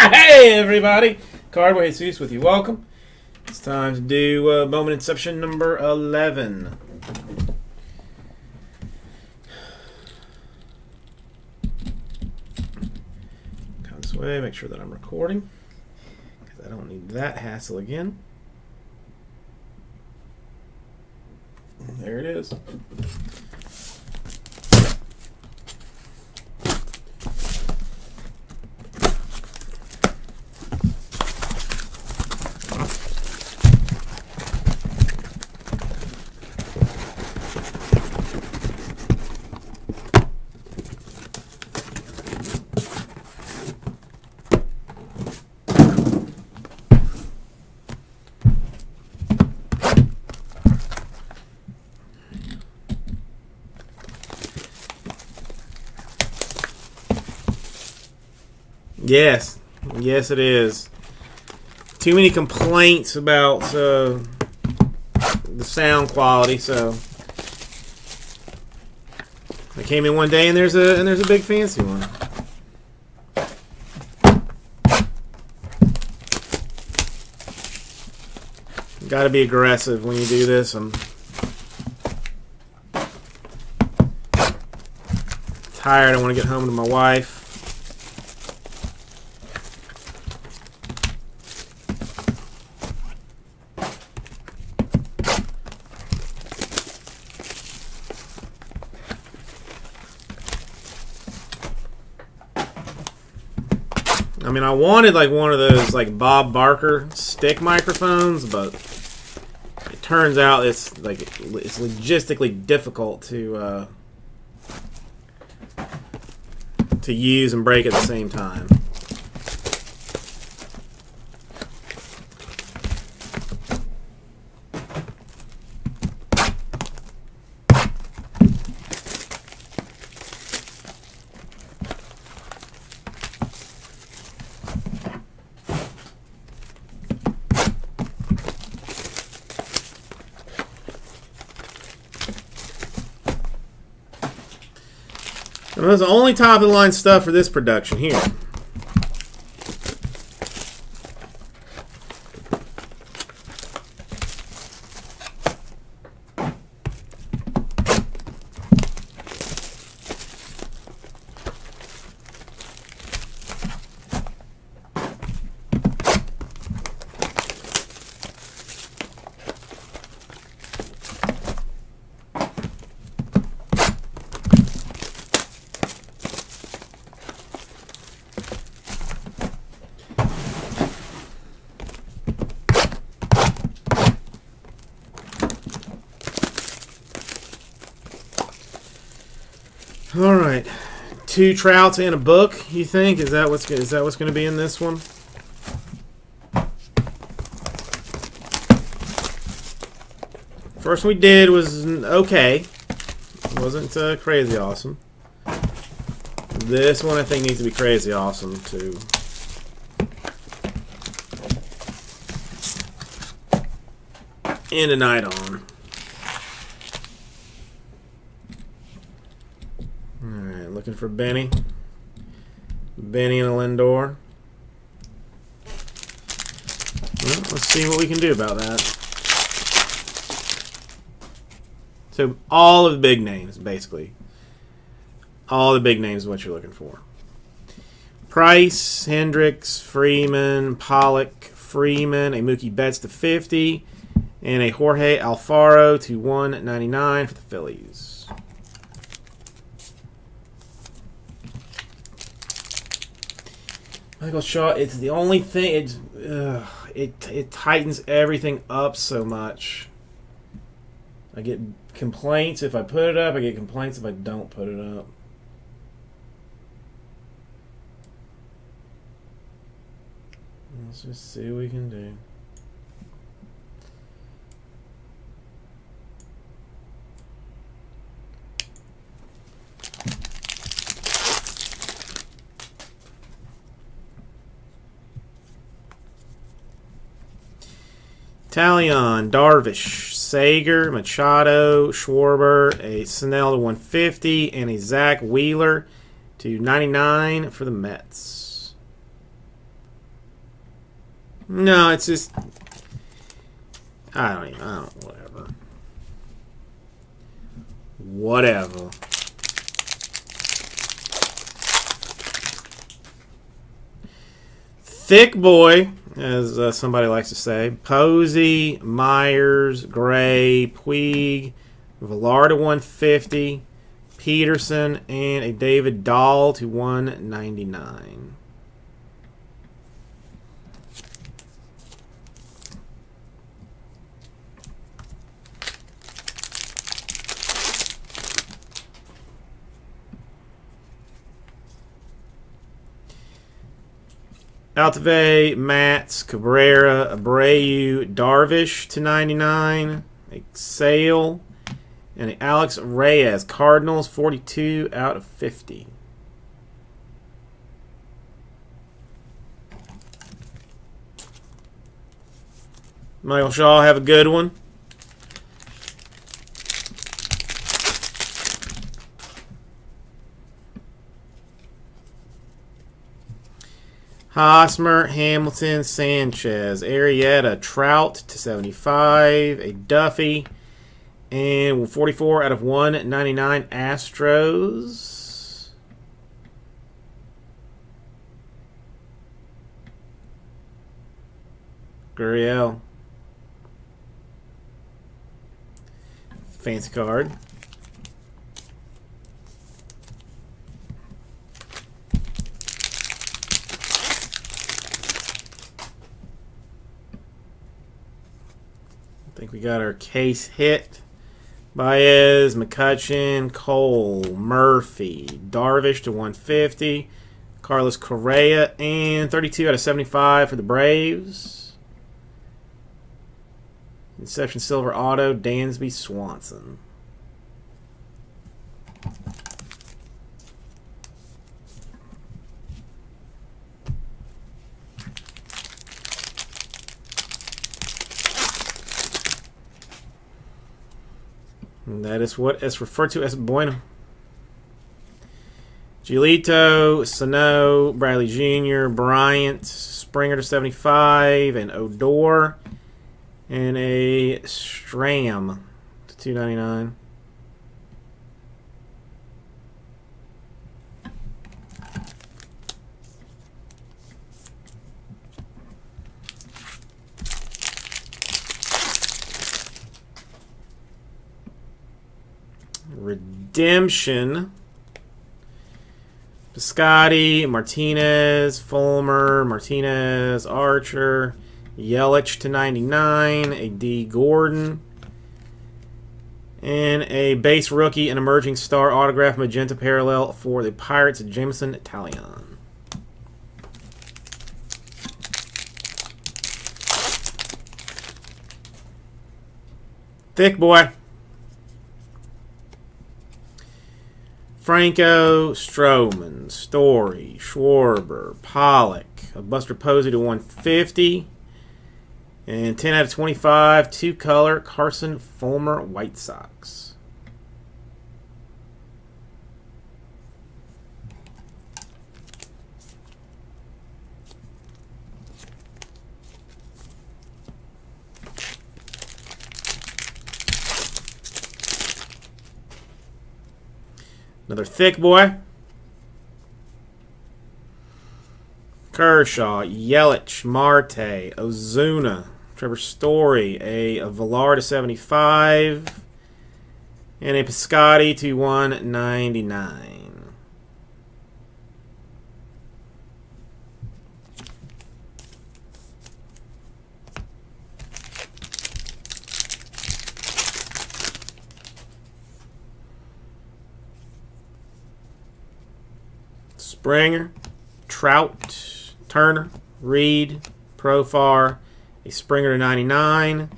hey, everybody. Cardboard Jesus with you. Welcome. It's time to do uh, Bowman Inception number 11. Come this way, make sure that I'm recording. Because I don't need that hassle again. There it is. Yes, yes, it is. Too many complaints about uh, the sound quality, so I came in one day and there's a and there's a big fancy one. Got to be aggressive when you do this. I'm tired. I want to get home to my wife. I mean, I wanted like one of those like Bob Barker stick microphones, but it turns out it's like it's logistically difficult to uh, to use and break at the same time. And that's the only top of the line stuff for this production here. All right, two trouts and a book. You think is that what's is that what's going to be in this one? First we did was okay. Wasn't uh, crazy awesome. This one I think needs to be crazy awesome too. end a night on. Looking for Benny. Benny and a Lindor. Well, let's see what we can do about that. So, all of the big names, basically. All the big names is what you're looking for. Price, Hendricks, Freeman, Pollock, Freeman, a Mookie Betts to 50, and a Jorge Alfaro to 199 for the Phillies. Michael Shaw, it's the only thing. It's ugh, it it tightens everything up so much. I get complaints if I put it up. I get complaints if I don't put it up. Let's just see what we can do. Taillon, Darvish, Seager, Machado, Schwarber, a Snell to 150, and a Zack Wheeler to 99 for the Mets. No, it's just I don't even. I don't. Whatever. Whatever. Thick boy, as uh, somebody likes to say. Posey, Myers, Gray, Puig, Villar to 150, Peterson, and a David Dahl to 199. Altuve, Mats, Cabrera, Abreu, Darvish to 99, a Sale, and Alex Reyes, Cardinals, 42 out of 50. Michael Shaw, have a good one. Hosmer, Hamilton, Sanchez, Arrieta, Trout to 75, a Duffy, and 44 out of 199 Astros. Gurriel. Fancy card. I think we got our case hit. Baez, McCutchen, Cole, Murphy, Darvish to 150, Carlos Correa, and 32 out of 75 for the Braves. Inception Silver Auto, Dansby Swanson. That is what is referred to as Bueno. Giolito, Sano, Bradley Jr., Bryant, Springer to 75, and Odor, and a Strahm to 299. Redemption. Piscotti, Martinez, Fulmer, Martinez, Archer, Yelich to 99, a D. Gordon, and a base rookie and emerging star autograph magenta parallel for the Pirates, Jameson Taillon. Thick boy. Franco, Stroman, Story, Schwarber, Pollock, a Buster Posey to 150, and 10 out of 25, two color, Carson Fulmer, White Sox. Another thick boy. Kershaw, Yelich, Marte, Ozuna, Trevor Story, a, a Villar to 75, and a Piscotti to 199. Springer, Trout, Turner, Reed, Profar, a Springer to 99,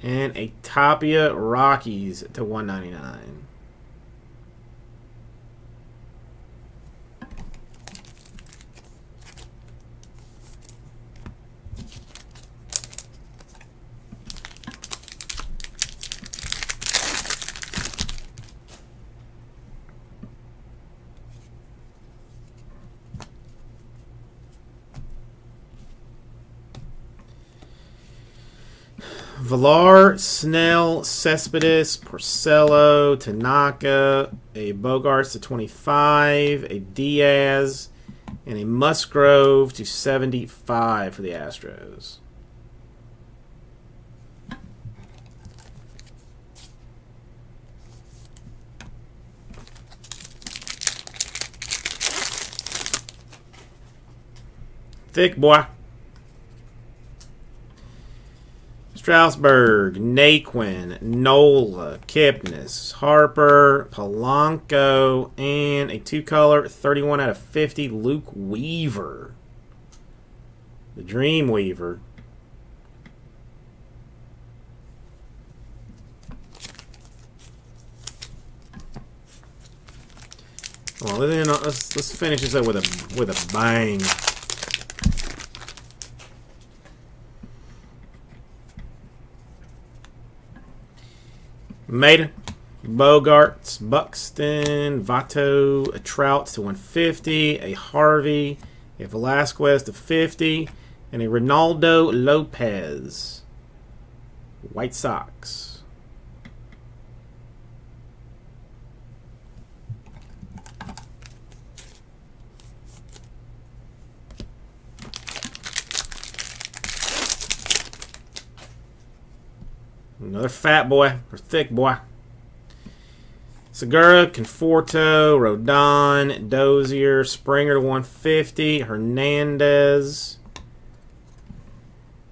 and a Tapia Rockies to 199. Villar, Snell, Cespedes, Porcello, Tanaka, a Bogaerts to 25, a Diaz, and a Musgrove to 75 for the Astros. Thick boy. Strasburg, Naquin, Nola, Kipnis, Harper, Polanco, and a two color 31 out of 50 Luke Weaver. The Dream Weaver. Well, uh, let's, let's finish this up with a with a bang. Maeda, Bogaerts, Buxton, Votto, a Trout to 150, a Harvey, a Velasquez to 50, and a Reynaldo Lopez. White Sox. Another fat boy, or thick boy. Segura, Conforto, Rodon, Dozier, Springer to 150, Hernandez.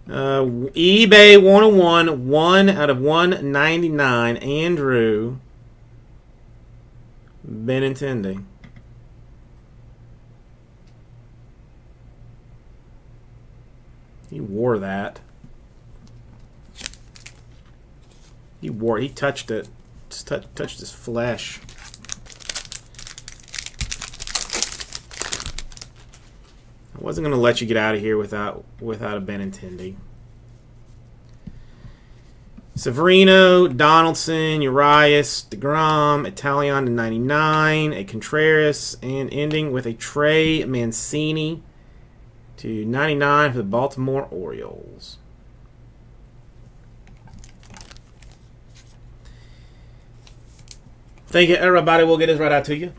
Uh, eBay 101, 1 out of 199, Andrew Benintendi. He wore that. He wore. He touched it. Just touched his flesh. I wasn't gonna let you get out of here without without a Benintendi. Severino, Donaldson, Urias, DeGrom, Taillon to 99, a Contreras, and ending with a Trey Mancini to 99 for the Baltimore Orioles. Thank you, everybody. We'll get this right out to you.